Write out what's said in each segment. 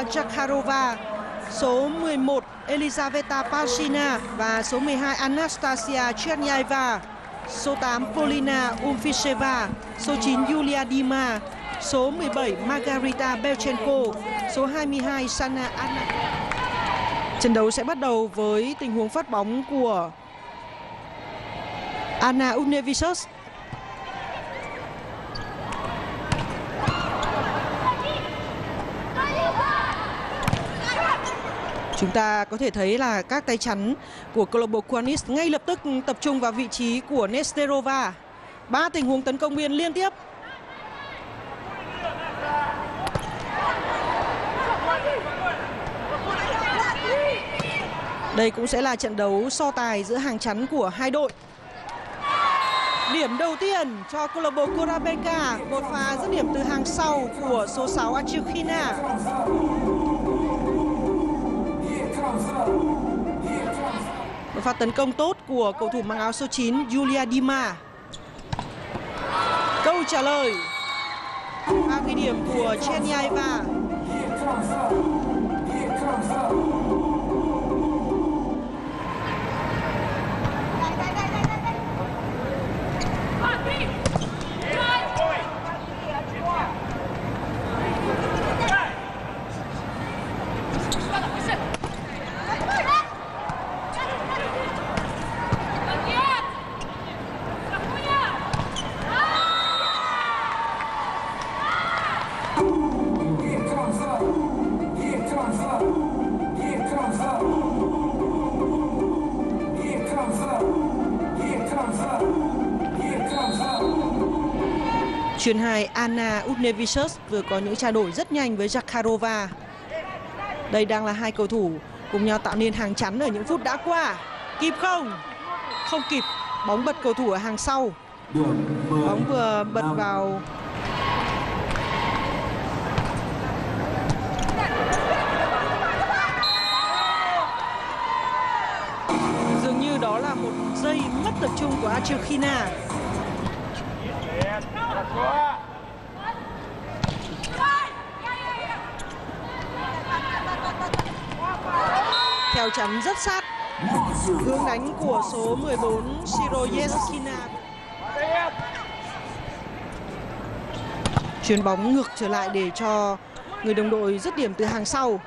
Maria Zakharova, số 11 Elizaveta Pashina và số 12 Anastasia Chernyaeva, số 8 Polina Umfisheva, số 9 Yulia Dima, số 17 Margarita Belchenko, số 22 Sana Anna. Trận đấu sẽ bắt đầu với tình huống phát bóng của Anna Unevicius. Chúng ta có thể thấy là các tay chắn của Globo Kuanis ngay lập tức tập trung vào vị trí của Nesterova. Ba tình huống tấn công biên liên tiếp. Đây cũng sẽ là trận đấu so tài giữa hàng chắn của hai đội. Điểm đầu tiên cho câu lạc bộ Kurabenka, một pha dứt điểm từ hàng sau của số 6 Achukina. Một pha tấn công tốt của cầu thủ mang áo số 9 Julia Dima. Câu trả lời. ba ghi điểm của Chenyaiva. Chuyên hai Anna Utnevicius vừa có những trao đổi rất nhanh với Zakharova. Đây đang là hai cầu thủ cùng nhau tạo nên hàng chắn ở những phút đã qua. Kịp không? Không kịp. Bóng bật cầu thủ ở hàng sau. Bóng vừa bật vào Dường như đó là một giây mất tập trung của Achilkina. Theo chắn rất sát. Hướng đánh của số 14 Siroyeskina Chuyền bóng ngược trở lại để cho người đồng đội dứt điểm từ hàng sau.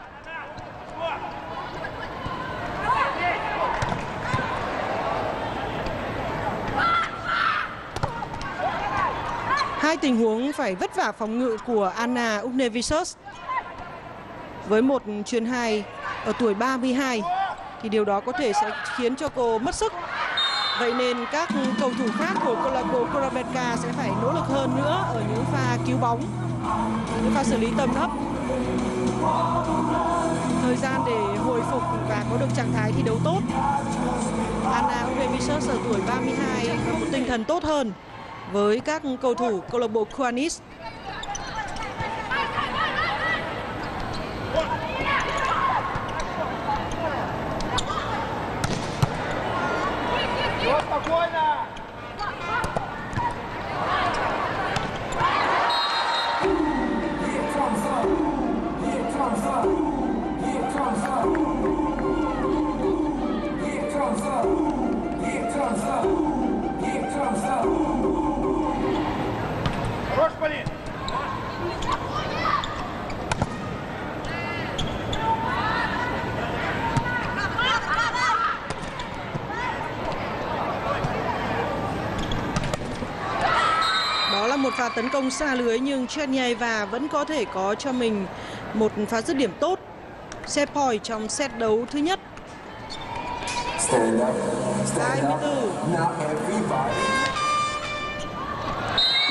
Tình huống phải vất vả phòng ngự của Anna Uknevicius với một chuyền hai ở tuổi 32 thì điều đó có thể sẽ khiến cho cô mất sức. Vậy nên các cầu thủ khác của câu lạc bộ sẽ phải nỗ lực hơn nữa ở những pha cứu bóng, những pha xử lý tầm thấp. Thời gian để hồi phục và có được trạng thái thi đấu tốt. Anna Uknevicius ở tuổi 32 có một tinh thần tốt hơn với các cầu thủ câu lạc bộ Kuanis. Pha tấn công xa lưới nhưng Chernyeva vẫn có thể có cho mình một pha dứt điểm tốt. Set point trong set đấu thứ nhất. 24.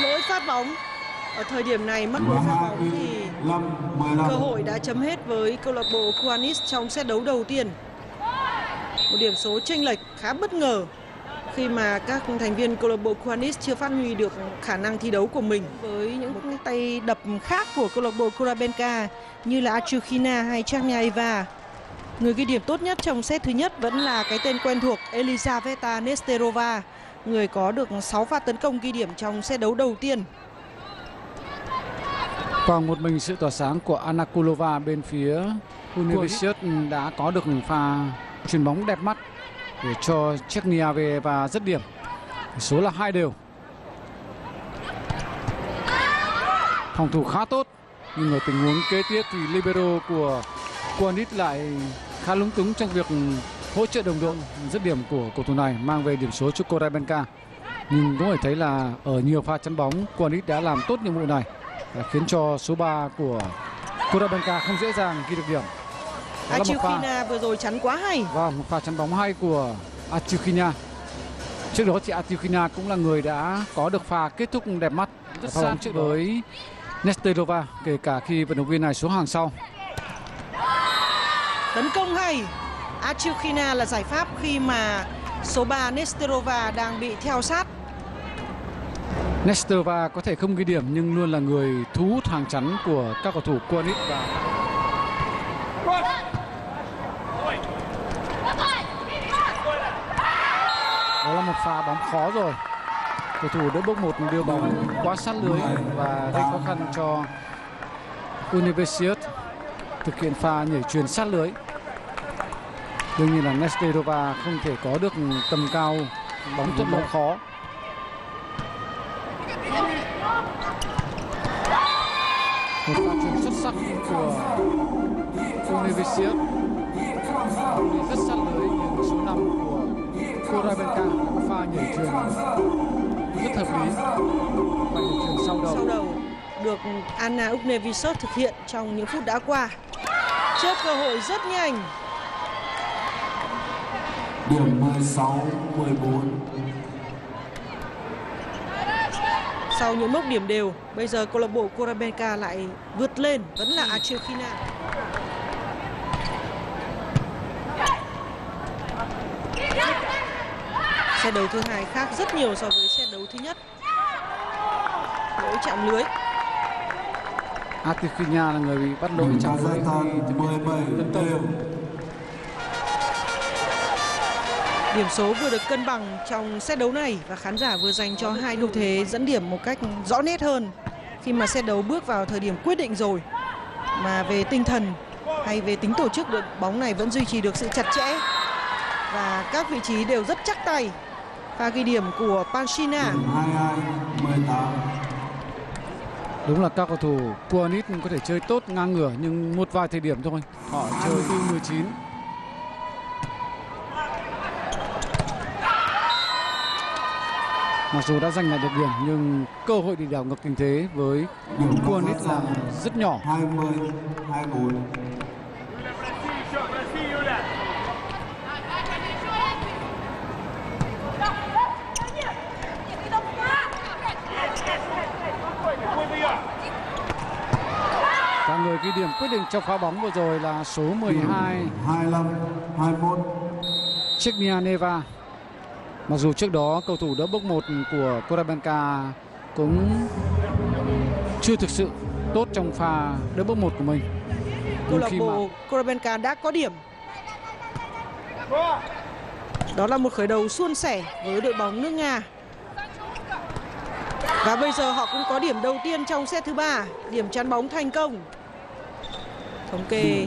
Lỗi phát bóng. Ở thời điểm này mất lỗi phát bóng thì cơ hội đã chấm hết với câu lạc bộ Kuanis trong set đấu đầu tiên. Một điểm số chênh lệch khá bất ngờ khi mà các thành viên câu lạc bộ Kuanis chưa phát huy được khả năng thi đấu của mình với những tay đập khác của câu lạc bộ Kurabenka như là Achukina hay Chagnaeva. Người ghi điểm tốt nhất trong set thứ nhất vẫn là cái tên quen thuộc Elizaveta Nesterova, người có được 6 pha tấn công ghi điểm trong set đấu đầu tiên. Còn một mình sự tỏa sáng của Anakulova bên phía Universit đã có được pha chuyền bóng đẹp mắt để cho Chechnya về và dứt điểm. Số là hai đều. Phòng thủ khá tốt, nhưng ở tình huống kế tiếp thì libero của Kuanit lại khá lúng túng trong việc hỗ trợ đồng đội dứt điểm của cầu thủ này mang về điểm số cho Korabenka nhưng cũng phải thấy là ở nhiều pha chắn bóng Kuanit đã làm tốt nhiệm vụ này khiến cho số 3 của Korabenka không dễ dàng ghi được điểm Achukhina vừa rồi chắn quá hay. Vâng, một pha chắn bóng hay của Achukhina trước đó thì Achukhina cũng là người đã có được pha kết thúc đẹp mắt rất sát trước với Nesterova kể cả khi vận động viên này xuống hàng sau. Tấn công hay. Achukhina là giải pháp khi mà số 3 Nesterova đang bị theo sát. Nesterova có thể không ghi điểm nhưng luôn là người thu hút hàng chắn của các cầu thủ Quanit và đó là một pha bóng khó rồi. Cầu thủ đỡ bốc một đưa bóng quá sát lưới và gây khó khăn cho Universit thực hiện pha nhảy truyền sát lưới. Đương nhiên là Nesterova không thể có được tầm cao, bóng rất bóng khó. Một pha truyền xuất sắc của Universit pha nhảy chuyền rất hợp lý. Và nhảy chuyền sau đầu. sau đầu được Anna Uknevisov thực hiện trong những phút đã qua. Trước cơ hội rất nhanh. Điểm 16 14 sau những mốc điểm đều bây giờ câu lạc bộ Korabenka lại vượt lên vẫn là Achekhina xe đấu thứ hai khác rất nhiều so với xe đấu thứ nhất. Lỗi chạm lưới. Atikhinya là người bị bắt lỗi chạm lưới. Điểm số vừa được cân bằng trong set đấu này và khán giả vừa dành cho hai đội thế dẫn điểm một cách rõ nét hơn. Khi mà set đấu bước vào thời điểm quyết định rồi. Mà về tinh thần hay về tính tổ chức đội bóng này vẫn duy trì được sự chặt chẽ. Và các vị trí đều rất chắc tay. Pha ghi điểm của Panchina. điểm 22 18 Đúng là các cầu thủ Kuanit có thể chơi tốt ngang ngửa nhưng một vài thời điểm thôi. Họ chơi 19 Mặc dù đã giành lại được điểm nhưng cơ hội để đảo ngược tình thế với Kuanit là rất nhỏ. 20 24 ghi điểm quyết định trong pha bóng vừa rồi là số 12 25 21 Chechnya Neva. Mặc dù trước đó cầu thủ đỡ bốc một của Korabenka cũng chưa thực sự tốt trong pha đỡ bốc một của mình. Câu lạc mà bộ Korabenka đã có điểm. Đó là một khởi đầu suôn sẻ với đội bóng nước Nga. Và bây giờ họ cũng có điểm đầu tiên trong set thứ ba, điểm chắn bóng thành công. Thống kê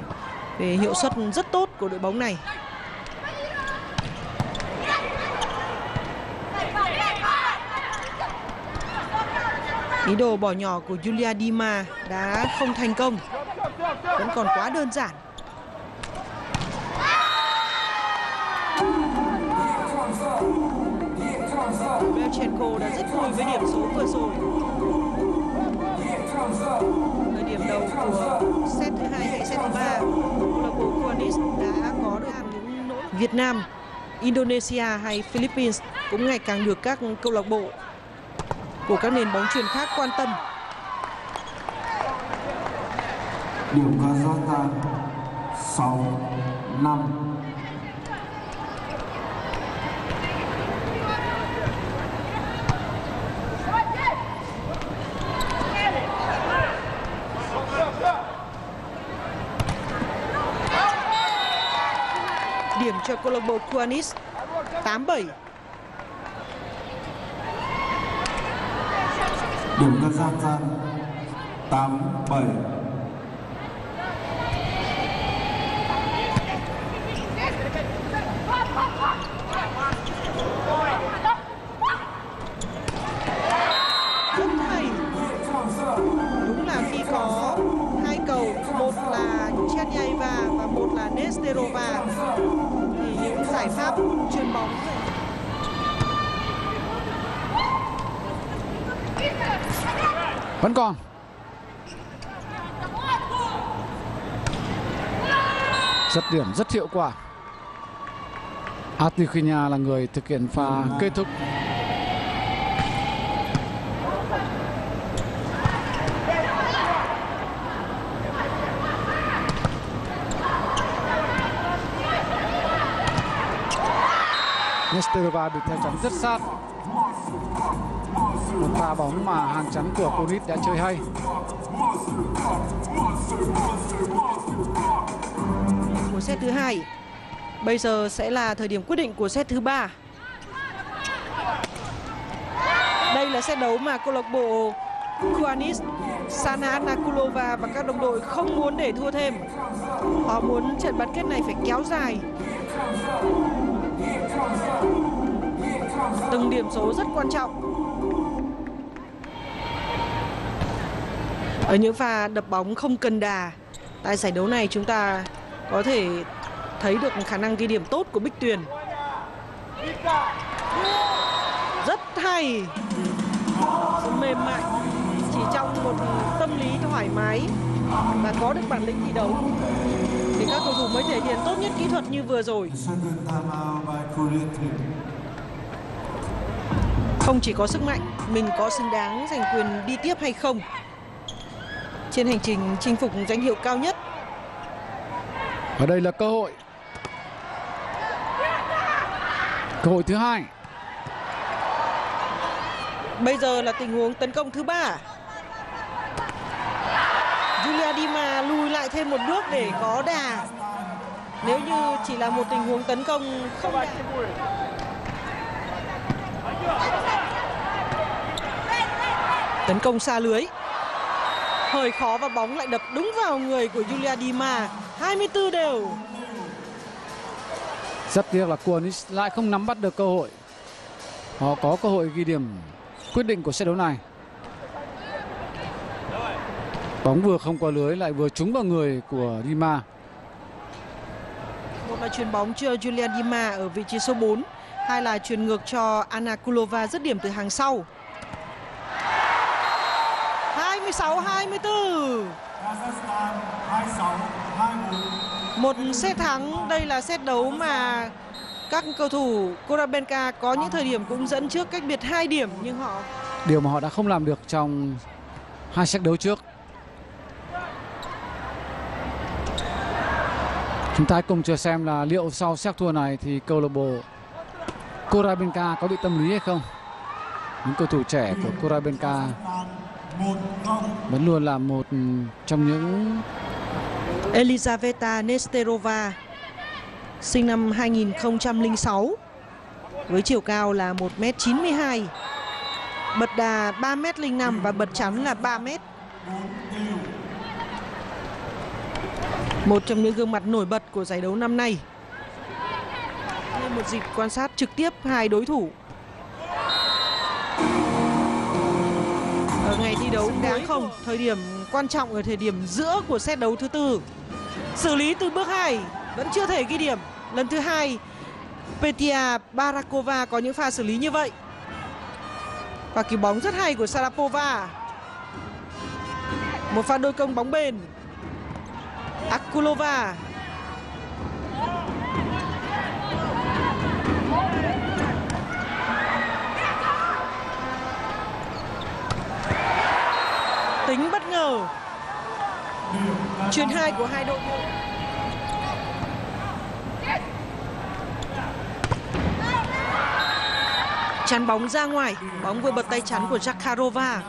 về hiệu suất rất tốt của đội bóng này. Ý đồ bỏ nhỏ của Julia Dima đã không thành công. Vẫn còn quá đơn giản. Belchenko đã rất vui với điểm số vừa rồi. Đầu của set thứ hai hay set thứ ba, câu lạc bộ Kuanis đã có được những nỗ Việt Nam, Indonesia hay Philippines cũng ngày càng được các câu lạc bộ của các nền bóng chuyền khác quan tâm. điểm Kazakhstan 6 5 Điểm cho câu lạc bộ Kuanis. 8-7. điểm Kazakhstan tám bảy. Rất hay đúng là khi có hai cầu một là Chernyaiva và một là Nesterova những giải pháp chuyền bóng vẫn còn. Rất điểm, rất hiệu quả. Atikinya là người thực hiện pha kết thúc. Nesterova bị theo chắn rất sát một pha bóng mà hàng chắn của Konit đã chơi hay của set thứ hai. Bây giờ sẽ là thời điểm quyết định của set thứ ba. Đây là set đấu mà câu lạc bộ Kuanis, Sana Nakulova và các đồng đội không muốn để thua thêm. Họ muốn trận bán kết này phải kéo dài. Từng điểm số rất quan trọng. Ở những pha đập bóng không cần đà, tại giải đấu này chúng ta có thể thấy được khả năng ghi điểm tốt của Bích Tuyền. Rất hay. Rất mềm mại. Chỉ trong một tâm lý thoải mái và có được bản lĩnh thi đấu thì các cầu thủ mới thể hiện tốt nhất kỹ thuật như vừa rồi. Không chỉ có sức mạnh, mình có xứng đáng giành quyền đi tiếp hay không. Trên hành trình chinh phục danh hiệu cao nhất, Và đây là cơ hội. Cơ hội thứ hai. Bây giờ là tình huống tấn công thứ ba. Julia Dima lại thêm một nước để có đà. Nếu như chỉ là một tình huống tấn công, không đà. Tấn công xa lưới. Hơi khó và bóng lại đập đúng vào người của Julia Dima. 24 đều. Rất tiếc là Kuanis lại không nắm bắt được cơ hội. Họ có cơ hội ghi điểm quyết định của trận đấu này. Bóng vừa không qua lưới lại vừa trúng vào người của Dima. Một là chuyền bóng cho Julia Dima ở vị trí số 4 Hai là chuyền ngược cho Anna Kulova dứt điểm từ hàng sau 26-24 Kazakhstan 26 24 Một set thắng Đây là set đấu mà các cầu thủ Korabenka có những thời điểm cũng dẫn trước cách biệt 2 điểm Nhưng họ Điều mà họ đã không làm được trong hai set đấu trước. Chúng ta cùng chờ xem là liệu sau xét thua này thì câu lạc bộ Korabenka có bị tâm lý hay không. Những cầu thủ trẻ của Korabenka vẫn luôn là một trong những Elizaveta Nesterova, Sinh năm 2006 Với chiều cao là 1m92 Bật đà 3m05 và bật chắn là 3m một trong những gương mặt nổi bật của giải đấu năm nay. Đây một dịp quan sát trực tiếp hai đối thủ. Ở ngày thi đấu đáng không Thời điểm quan trọng ở thời điểm giữa của set đấu thứ tư. Xử lý từ bước 2 Vẫn chưa thể ghi điểm. Lần thứ hai Petia Barakova có những pha xử lý như vậy. Và cứu bóng rất hay của Sarapova Một pha đôi công bóng bền Akulova. Tính bất ngờ. Chuyền hai của hai đội Chắn bóng ra ngoài. Bóng vừa bật tay chắn của Zakharova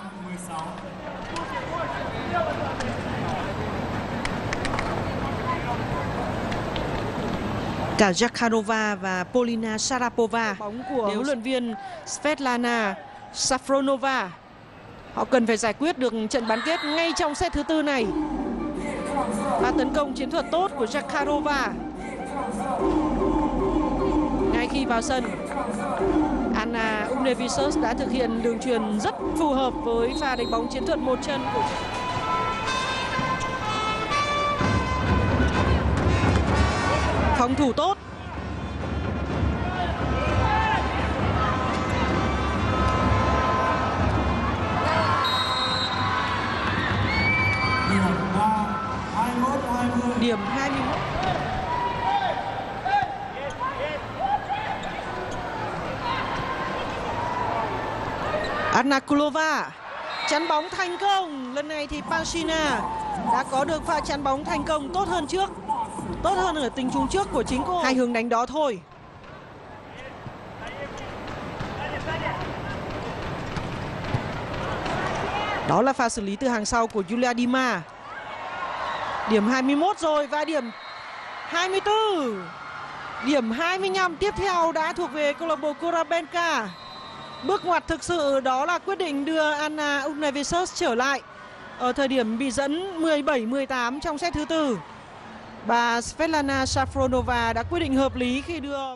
Cả Zakharova và Polina Sharapova Bóng của huấn luyện viên Svetlana Safronova Họ cần phải giải quyết được trận bán kết ngay trong set thứ tư này. Và tấn công chiến thuật tốt của Zakharova. Ngay khi vào sân, Anna Unevicius đã thực hiện đường truyền rất phù hợp với pha đánh bóng chiến thuật một chân của phòng thủ tốt. Điểm hai mươi 21 Anakulova, chắn bóng thành công. Lần này thì Pashina đã có được pha chắn bóng thành công tốt hơn trước tốt hơn ở tình huống trước của chính cô hai hướng đánh đó thôi đó là pha xử lý từ hàng sau của Julia Dima Điểm 21 rồi và điểm 24. Điểm 25 tiếp theo đã thuộc về câu lạc bộ Korabenka. Bước ngoặt thực sự đó là quyết định đưa Anna Unevicius trở lại ở thời điểm bị dẫn 17-18 trong set thứ tư. Bà Svetlana Safronova đã quyết định hợp lý khi đưa